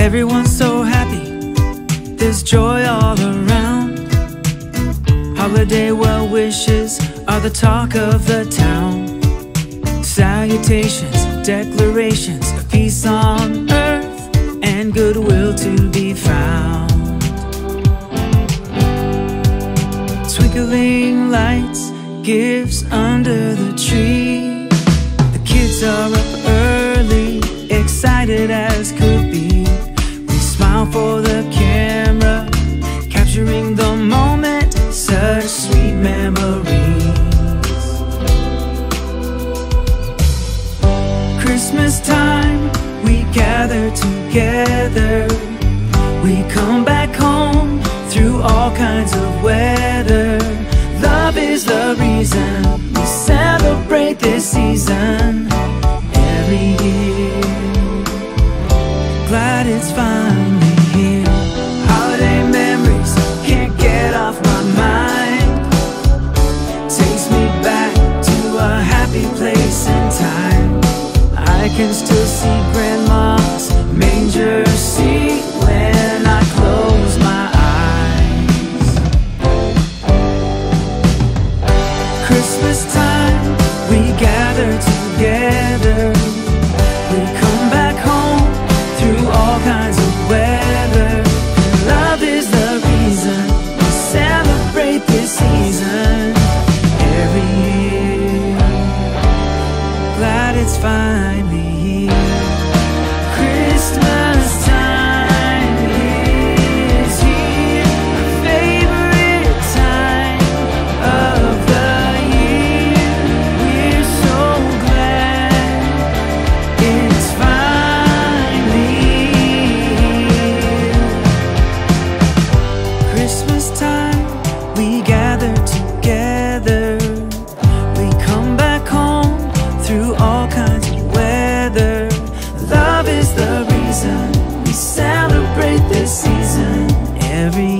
Everyone's so happy, there's joy all around. Holiday well wishes are the talk of the town. Salutations, declarations of peace on earth and goodwill to be found. Twinkling lights, gifts under the tree. The kids are up early, excited as Christmas time, we gather together. We come back home through all kinds of weather. Love is the reason we celebrate this season every year. Glad it's finally here. Holiday memories can't get off my mind. Takes me back to a happy place can still see grandma's manger seat when I close my eyes. Christmas time, we gather together. We come back home through all kinds we gather together. We come back home through all kinds of weather. Love is the reason we celebrate this season. Every